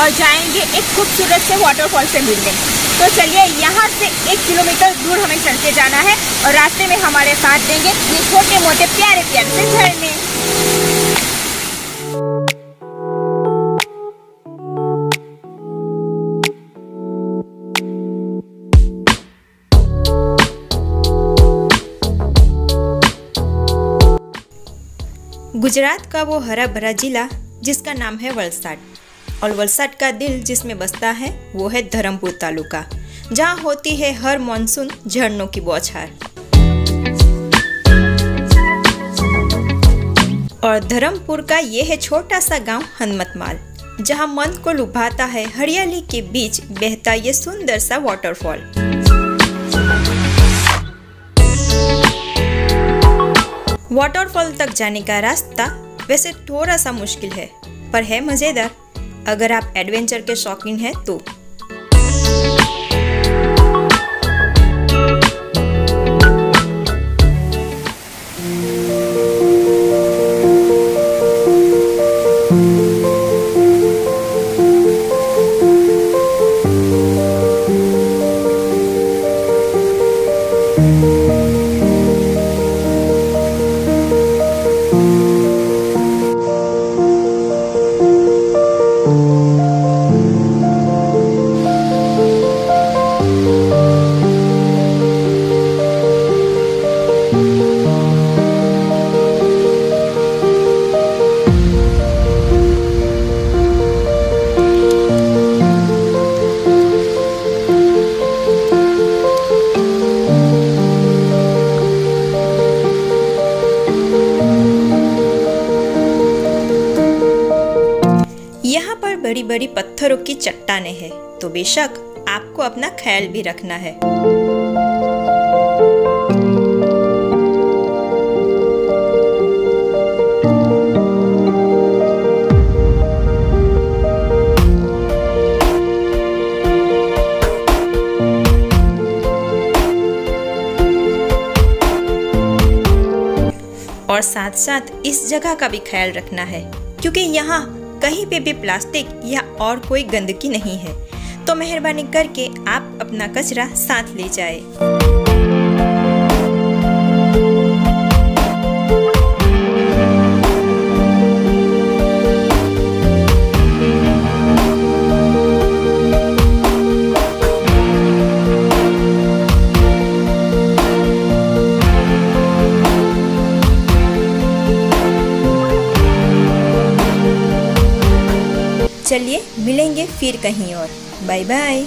और जाएँगे एक खूबसूरत से वाटरफॉल से मिलने। तो चलिए, यहाँ से एक किलोमीटर दूर हमें चल के जाना है और रास्ते में हमारे साथ देंगे ये छोटे मोटे प्यारे प्यारे से झरने। गुजरात का वो हरा भरा जिला जिसका नाम है वलसाड। और वलसाड का दिल जिसमें बसता है, वो है धर्मपुर तालुका, जहाँ होती है हर मानसून झरनों की बौछार। और धर्मपुर का ये है छोटा सा गाँव हनुमतमाल, जहाँ मन को लुभाता है हरियाली के बीच बहता ये सुंदर सा वाटरफॉल वाटरफॉल तक जाने का रास्ता वैसे थोड़ा सा मुश्किल है, पर है मज़ेदार। अगर आप एडवेंचर के शौकीन हैं तो। बड़ी बड़ी पत्थरों की चट्टाने हैं। तो बेशक आपको अपना ख्याल भी रखना है। और साथ साथ इस जगह का भी ख्याल रखना है, क्योंकि यहाँ कहीं पे भी प्लास्टिक या और कोई गंदगी नहीं है। तो मेहरबानी करके आप अपना कचरा साथ ले जाए। चलिए मिलेंगे फिर कहीं और। Bye bye